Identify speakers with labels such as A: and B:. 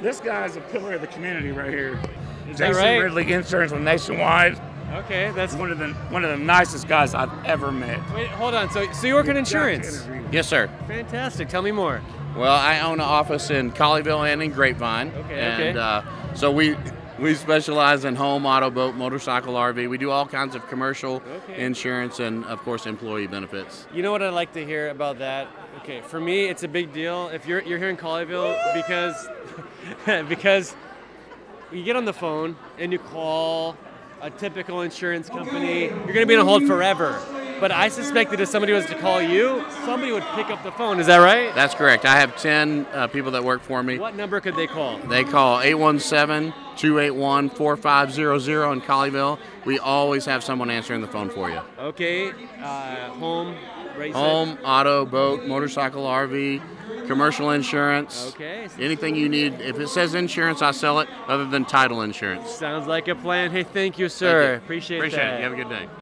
A: This guy's a pillar of the community right here.
B: that
A: Jason
B: right?
A: Ridley Insurance with Nationwide.
B: Okay, that's
A: One of the one of the nicest guys I've ever met.
B: Wait, hold on. So, so you work in insurance?
C: Yes, sir.
B: Fantastic. Tell me more.
C: Well, I own an office in Colleyville and in Grapevine.
B: Okay,
C: And
B: okay.
C: Uh, so we we specialize in home, auto, boat, motorcycle, RV. We do all kinds of commercial
B: Okay.
C: insurance and, of course, employee benefits.
B: You know what I'd like to hear about that? Okay, for me, it's a big deal. If you're you're here in Colleyville because because you get on the phone and you call a typical insurance company, you're gonna be on hold forever. But I suspect that if somebody was to call you, somebody would pick up the phone. Is that right?
C: That's correct. I have 10 uh, people that work for me.
B: What number could they call?
C: They call 817 281 4500 in Colleyville. We always have someone answering the phone for you.
B: Okay, uh, home, right?
C: Home, auto, boat, motorcycle, RV, commercial insurance.
B: Okay.
C: Anything you need. If it says insurance, I sell it, other than title insurance.
B: Sounds like a plan. Hey, thank you, sir.
C: Thank you.
B: Appreciate,
C: Appreciate
B: that.
C: it. You have a good day.